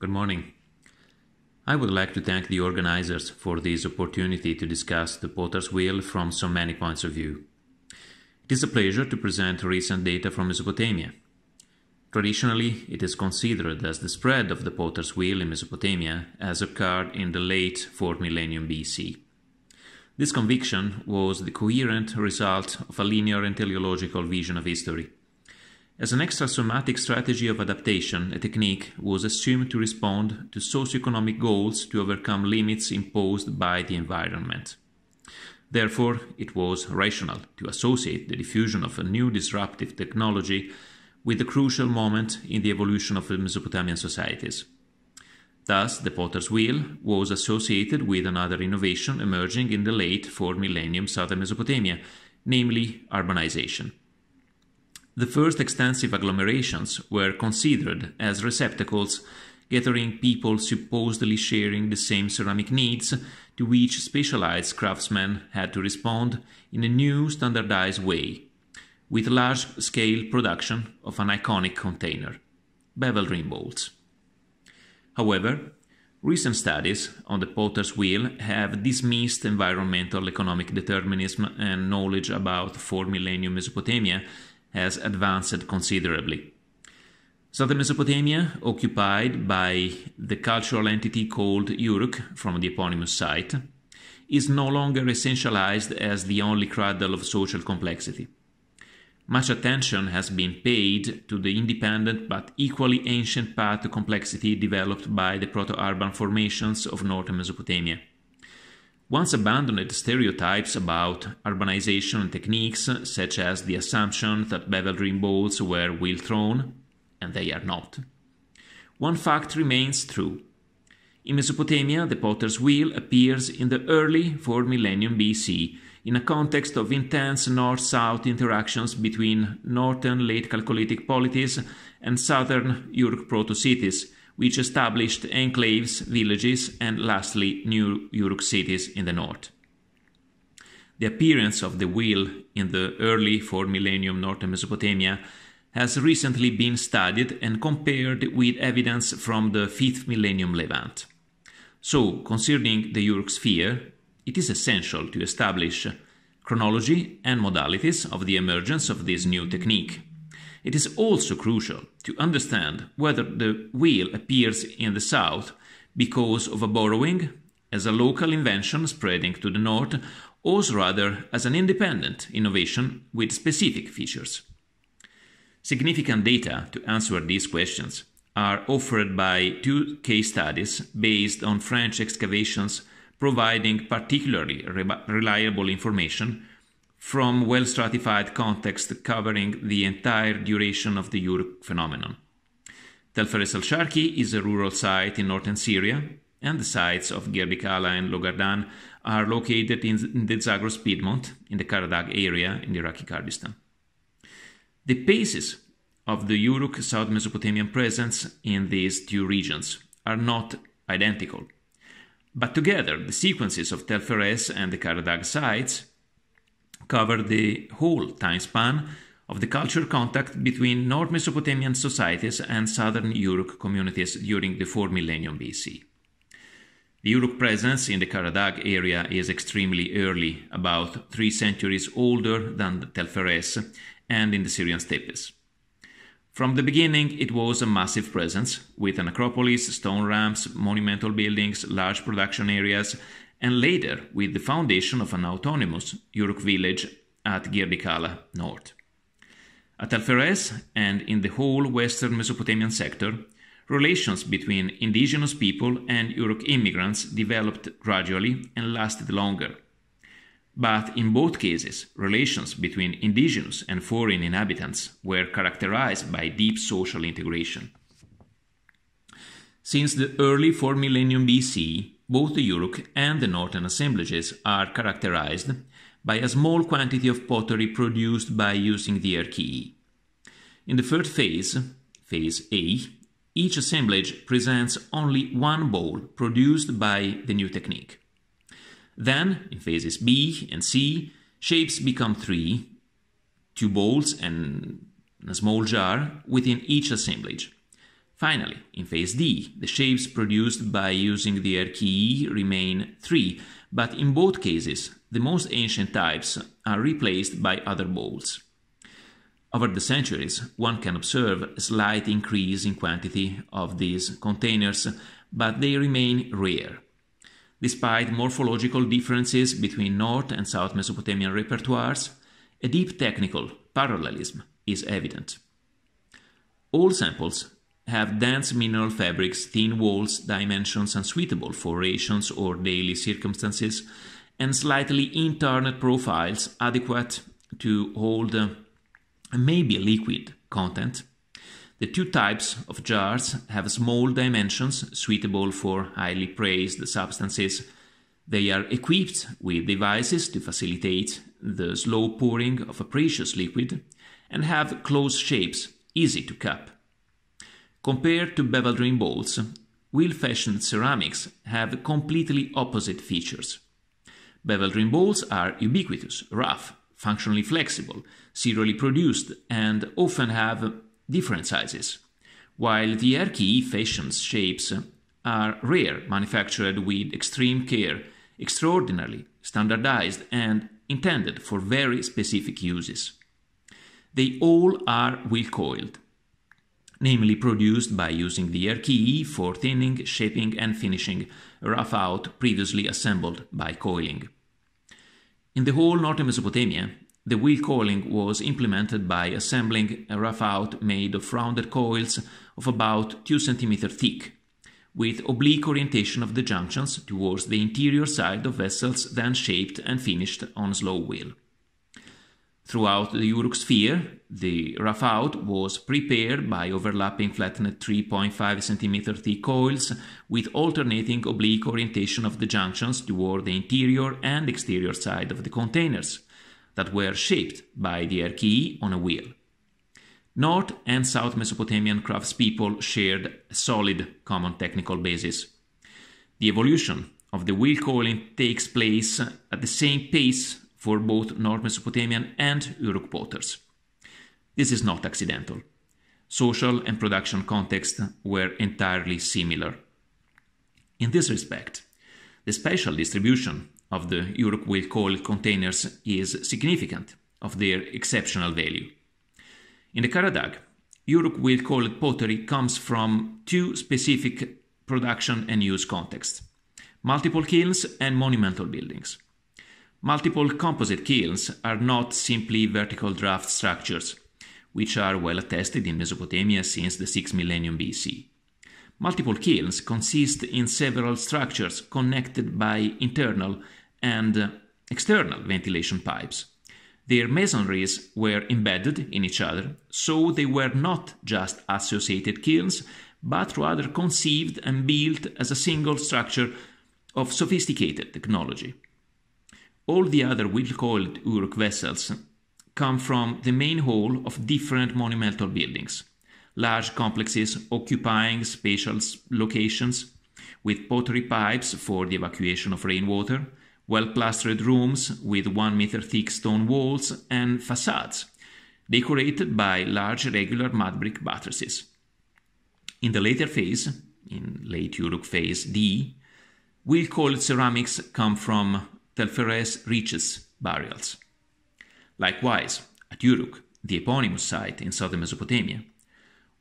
Good morning. I would like to thank the organizers for this opportunity to discuss the potter's wheel from so many points of view. It is a pleasure to present recent data from Mesopotamia. Traditionally, it is considered as the spread of the potter's wheel in Mesopotamia as occurred in the late 4th millennium BC. This conviction was the coherent result of a linear and teleological vision of history. As an extra-somatic strategy of adaptation, a technique was assumed to respond to socio-economic goals to overcome limits imposed by the environment. Therefore, it was rational to associate the diffusion of a new disruptive technology with a crucial moment in the evolution of Mesopotamian societies. Thus, the potter's wheel was associated with another innovation emerging in the late 4th millennium southern Mesopotamia, namely urbanization. The first extensive agglomerations were considered as receptacles gathering people supposedly sharing the same ceramic needs to which specialized craftsmen had to respond in a new standardized way, with large scale production of an iconic container, bevel rim bowls. However, recent studies on the potter's wheel have dismissed environmental economic determinism and knowledge about 4 millennium Mesopotamia has advanced considerably. Southern Mesopotamia, occupied by the cultural entity called Uruk from the eponymous site, is no longer essentialized as the only cradle of social complexity. Much attention has been paid to the independent but equally ancient path to complexity developed by the proto-urban formations of northern Mesopotamia. Once abandoned stereotypes about urbanization techniques, such as the assumption that bevel rim bowls were wheel thrown, and they are not, one fact remains true. In Mesopotamia, the potter's wheel appears in the early 4th millennium BC in a context of intense north south interactions between northern late Chalcolithic polities and southern Uruk proto cities, which established enclaves, villages, and lastly, new Uruk cities in the north. The appearance of the wheel in the early 4th millennium northern Mesopotamia has recently been studied and compared with evidence from the 5th millennium Levant. So, concerning the Uruk sphere, it is essential to establish chronology and modalities of the emergence of this new technique. It is also crucial to understand whether the wheel appears in the south because of a borrowing, as a local invention spreading to the north, or rather as an independent innovation with specific features. Significant data to answer these questions are offered by two case studies based on French excavations providing particularly re reliable information from well stratified context covering the entire duration of the Uruk phenomenon. Tel Feres al Sharki is a rural site in northern Syria, and the sites of Girdi Qala and Logardan are located in the Zagros Piedmont in the Qara Dagh area in Iraqi Kurdistan. The basis of the Uruk South Mesopotamian presence in these two regions are not identical but together, the sequences of Tel Feres and the Qara Dagh sites cover the whole time span of the cultural contact between North Mesopotamian societies and southern Uruk communities during the 4 millennium BC. The Uruk presence in the Qara Dagh area is extremely early, about three centuries older than the Tel Feres and in the Syrian steppes. From the beginning, it was a massive presence, with an acropolis, stone ramps, monumental buildings, large production areas, and later with the foundation of an autonomous Uruk village at Girdi Qala north. At Alferes and in the whole western Mesopotamian sector, relations between indigenous people and Uruk immigrants developed gradually and lasted longer but in both cases, relations between indigenous and foreign inhabitants were characterized by deep social integration. Since the early 4 millennium BC, both the Uruk and the northern assemblages are characterized by a small quantity of pottery produced by using the RKE. In the third phase, phase A, each assemblage presents only one bowl produced by the new technique. Then, in phases B and C, shapes become three, two bowls and a small jar within each assemblage. Finally, in phase D, the shapes produced by using the RKE remain three, but in both cases, the most ancient types are replaced by other bowls. Over the centuries, one can observe a slight increase in quantity of these containers, but they remain rare. Despite morphological differences between North and South Mesopotamian repertoires, a deep technical parallelism is evident. All samples have dense mineral fabrics, thin walls, dimensions unsuitable for rations or daily circumstances, and slightly interned profiles adequate to hold uh, maybe liquid content. The two types of jars have small dimensions suitable for highly praised substances. They are equipped with devices to facilitate the slow pouring of a precious liquid and have close shapes easy to cup. Compared to beveled rim bowls, wheel-fashioned ceramics have completely opposite features. Beveled rim bowls are ubiquitous, rough, functionally flexible, serially produced, and often have different sizes, while the RKE fashions shapes are rare, manufactured with extreme care, extraordinarily standardized, and intended for very specific uses. They all are wheel coiled, namely produced by using the RKE for thinning, shaping, and finishing rough out previously assembled by coiling. In the whole northern Mesopotamia, the wheel coiling was implemented by assembling a rough out made of rounded coils of about 2 cm thick, with oblique orientation of the junctions towards the interior side of vessels then shaped and finished on slow wheel. Throughout the Uruk sphere, the rough out was prepared by overlapping flattened 3.5 cm thick coils with alternating oblique orientation of the junctions toward the interior and exterior side of the containers that were shaped by the RKE on a wheel. North and South Mesopotamian craftspeople shared a solid common technical basis. The evolution of the wheel coiling takes place at the same pace for both North Mesopotamian and Uruk potters. This is not accidental. Social and production contexts were entirely similar. In this respect, the spatial distribution of the Uruk wheel coil containers is significant of their exceptional value. In the Qara Dagh, Uruk wheel coiled pottery comes from two specific production and use contexts multiple kilns and monumental buildings. Multiple composite kilns are not simply vertical draft structures, which are well attested in Mesopotamia since the 6th millennium BC. Multiple kilns consist in several structures connected by internal and external ventilation pipes. Their masonries were embedded in each other, so they were not just associated kilns, but rather conceived and built as a single structure of sophisticated technology. All the other wheel-coiled Uruk vessels come from the main hall of different monumental buildings, large complexes occupying spatial locations with pottery pipes for the evacuation of rainwater, well plastered rooms with one meter thick stone walls and facades, decorated by large regular mud brick buttresses. In the later phase, in late Uruk phase D, wheel coiled ceramics come from Tel Feres Reaches burials. Likewise, at Uruk, the eponymous site in southern Mesopotamia,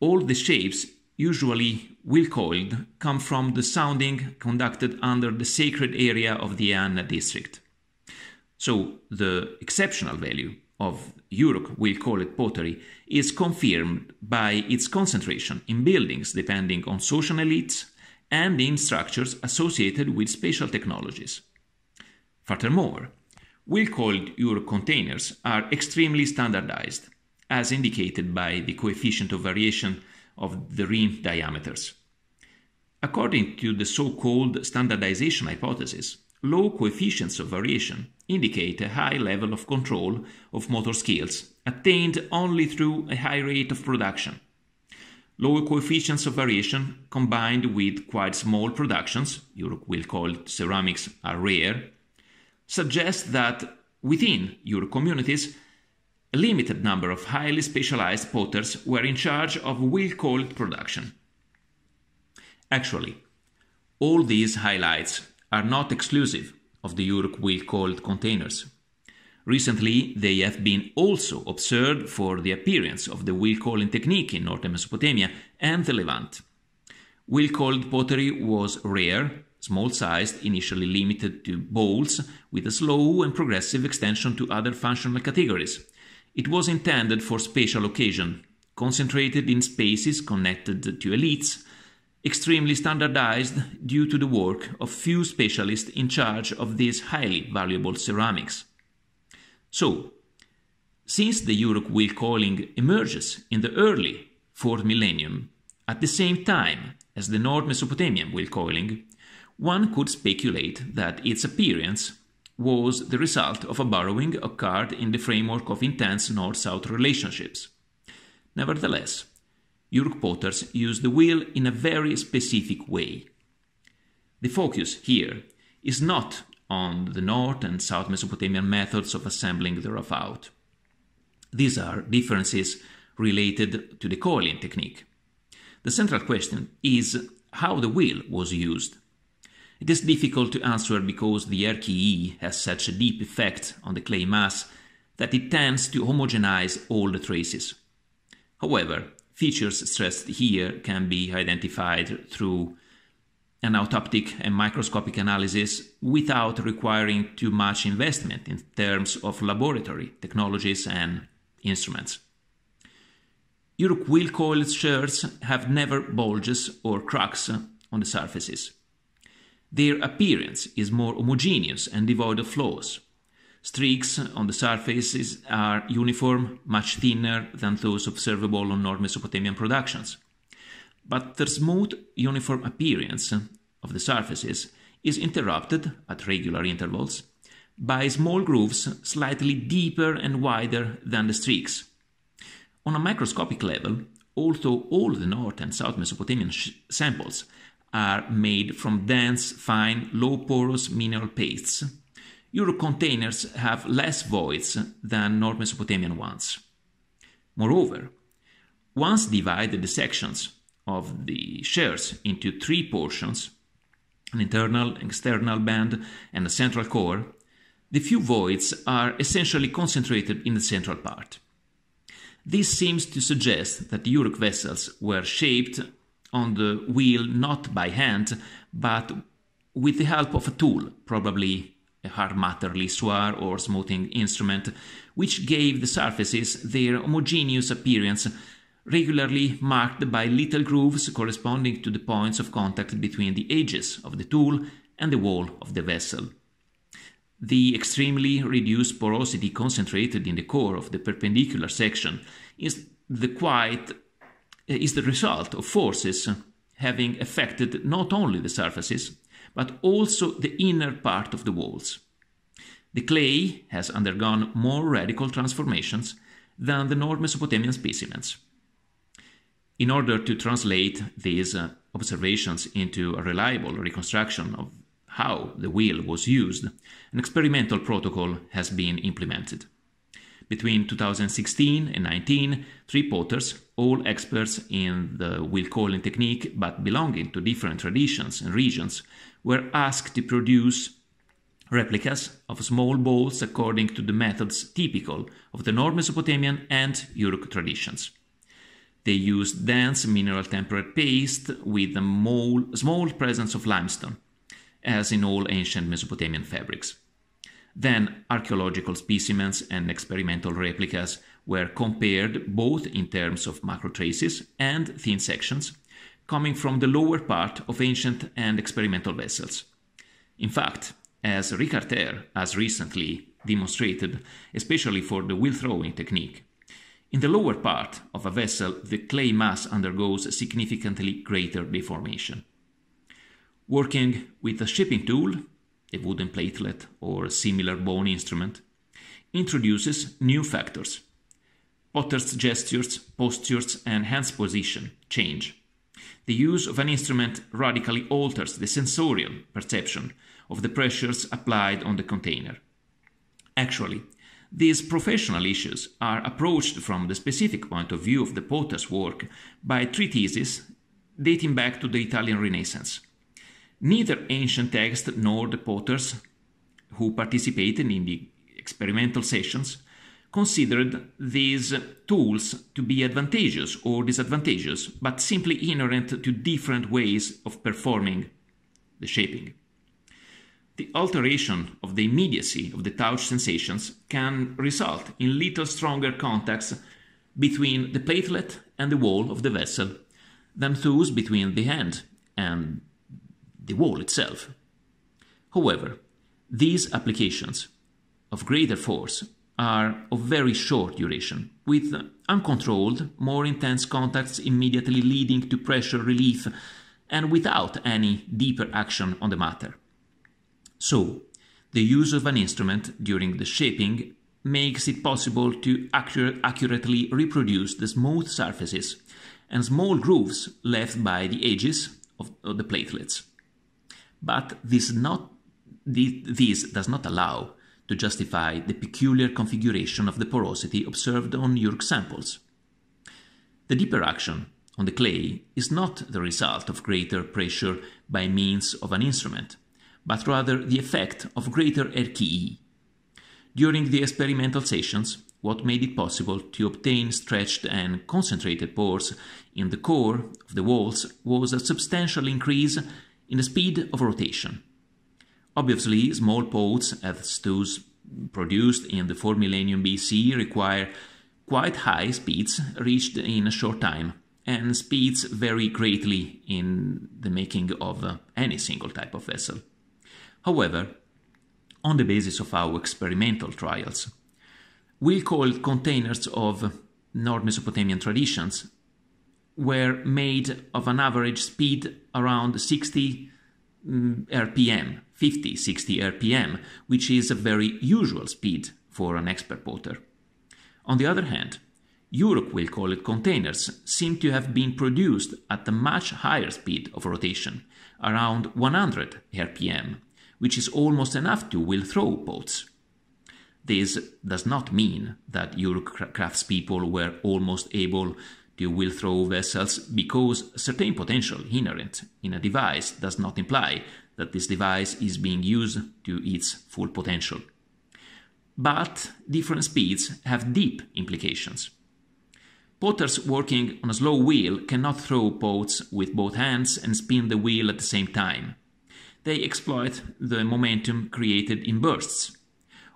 all the shapes usually wheel-coiled, come from the sounding conducted under the sacred area of the Eanna district. So the exceptional value of Uruk wheel-coiled pottery is confirmed by its concentration in buildings depending on social elites and in structures associated with spatial technologies. Furthermore, wheel-coiled Uruk containers are extremely standardized, as indicated by the coefficient of variation of the rim diameters. According to the so-called standardization hypothesis, low coefficients of variation indicate a high level of control of motor skills attained only through a high rate of production. Lower coefficients of variation combined with quite small productions, wheel coiled ceramics are rare, suggest that within Uruk communities a limited number of highly specialized potters were in charge of wheel coiled production, Actually, all these highlights are not exclusive of the Uruk wheel coiled containers. Recently, they have been also observed for the appearance of the wheel coiling technique in northern Mesopotamia and the Levant. Wheel coiled pottery was rare, small sized, initially limited to bowls, with a slow and progressive extension to other functional categories. It was intended for special occasion, concentrated in spaces connected to elites, extremely standardized due to the work of few specialists in charge of these highly valuable ceramics. So, since the Uruk wheel coiling emerges in the early 4th millennium, at the same time as the North Mesopotamian wheel coiling, one could speculate that its appearance was the result of a borrowing occurred in the framework of intense north south relationships. Nevertheless, Uruk potters use the wheel in a very specific way. The focus here is not on the North and South Mesopotamian methods of assembling the rough out. These are differences related to the coiling technique. The central question is how the wheel was used. It is difficult to answer because the RKE has such a deep effect on the clay mass that it tends to homogenize all the traces. However, features stressed here can be identified through an autoptic and microscopic analysis without requiring too much investment in terms of laboratory technologies and instruments. Uruk wheel coiled shards have never bulges or cracks on the surfaces. Their appearance is more homogeneous and devoid of flaws. Streaks on the surfaces are uniform, much thinner than those observable on North Mesopotamian productions. But their smooth, uniform appearance of the surfaces is interrupted at regular intervals by small grooves slightly deeper and wider than the streaks. On a microscopic level, although all the North and South Mesopotamian samples are made from dense, fine, low porous mineral pastes, Uruk containers have less voids than North Mesopotamian ones. Moreover, once divided the sections of the shards into three portions, an internal, external band, and a central core, the few voids are essentially concentrated in the central part. This seems to suggest that the Uruk vessels were shaped on the wheel not by hand, but with the help of a tool, probably a hard matter lissoir or smoothing instrument, which gave the surfaces their homogeneous appearance, regularly marked by little grooves corresponding to the points of contact between the edges of the tool and the wall of the vessel. The extremely reduced porosity concentrated in the core of the perpendicular section is the quite is the result of forces having affected not only the surfaces, but also the inner part of the walls. The clay has undergone more radical transformations than the North Mesopotamian specimens. In order to translate these uh, observations into a reliable reconstruction of how the wheel was used, an experimental protocol has been implemented. Between 2016 and 19, three potters, all experts in the wheel coiling technique but belonging to different traditions and regions, were asked to produce replicas of small bowls according to the methods typical of the North Mesopotamian and Uruk traditions. They used dense mineral tempered paste with a small presence of limestone, as in all ancient Mesopotamian fabrics. Then archaeological specimens and experimental replicas were compared both in terms of macro traces and thin sections, coming from the lower part of ancient and experimental vessels. In fact, as Ricarter has recently demonstrated, especially for the wheel throwing technique, in the lower part of a vessel, the clay mass undergoes significantly greater deformation. Working with a shaping tool, a wooden platelet, or a similar bone instrument, introduces new factors. Potter's gestures, postures, and hands position change. The use of an instrument radically alters the sensorial perception of the pressures applied on the container. Actually, these professional issues are approached from the specific point of view of the potter's work by treatises dating back to the Italian Renaissance. Neither ancient text nor the potters who participated in the experimental sessions considered these tools to be advantageous or disadvantageous, but simply inherent to different ways of performing the shaping. The alteration of the immediacy of the touch sensations can result in little stronger contacts between the platelet and the wall of the vessel than those between the hand and the wall itself. However, these applications of greater force are of very short duration, with uncontrolled, more intense contacts immediately leading to pressure relief and without any deeper action on the matter. So, the use of an instrument during the shaping makes it possible to accurate, accurately reproduce the smooth surfaces and small grooves left by the edges of, of the platelets. But this, not, this does not allow to justify the peculiar configuration of the porosity observed on Uruk samples. The deeper action on the clay is not the result of greater pressure by means of an instrument, but rather the effect of greater RKE. During the experimental sessions, what made it possible to obtain stretched and concentrated pores in the core of the walls was a substantial increase in the speed of rotation. Obviously, small pots, as those produced in the 4 millennium BC, require quite high speeds reached in a short time, and speeds vary greatly in the making of uh, any single type of vessel. However, on the basis of our experimental trials, we called containers of North Mesopotamian traditions were made of an average speed around 60 mm, RPM 50, 60 RPM, which is a very usual speed for an expert potter. On the other hand, Uruk will call it containers seem to have been produced at a much higher speed of rotation, around 100 RPM, which is almost enough to wheel throw pots. This does not mean that Uruk craftspeople were almost able to wheel throw vessels because certain potential inherent in a device does not imply that this device is being used to its full potential. But different speeds have deep implications. Potters working on a slow wheel cannot throw pots with both hands and spin the wheel at the same time. They exploit the momentum created in bursts.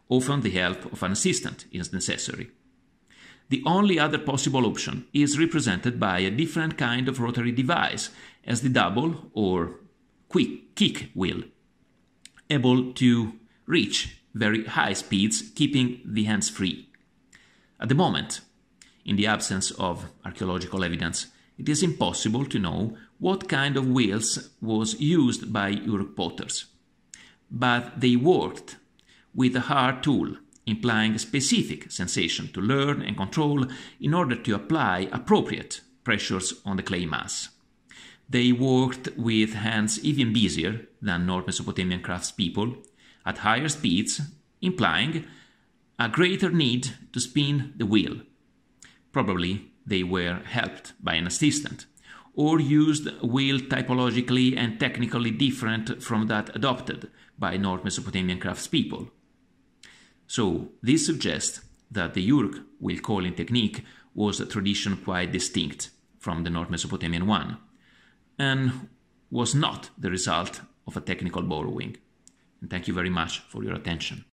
Often the help of an assistant is necessary. The only other possible option is represented by a different kind of rotary device as the double or quick kick wheel, able to reach very high speeds, keeping the hands free. At the moment, in the absence of archaeological evidence, it is impossible to know what kind of wheels was used by Uruk potters. But they worked with a hard tool, implying a specific sensation to learn and control in order to apply appropriate pressures on the clay mass. They worked with hands even busier than North Mesopotamian craftspeople, at higher speeds, implying a greater need to spin the wheel. Probably they were helped by an assistant, or used a wheel typologically and technically different from that adopted by North Mesopotamian craftspeople. So, this suggests that the Uruk wheel coiling technique was a tradition quite distinct from the North Mesopotamian one and was not the result of a technical borrowing. And thank you very much for your attention.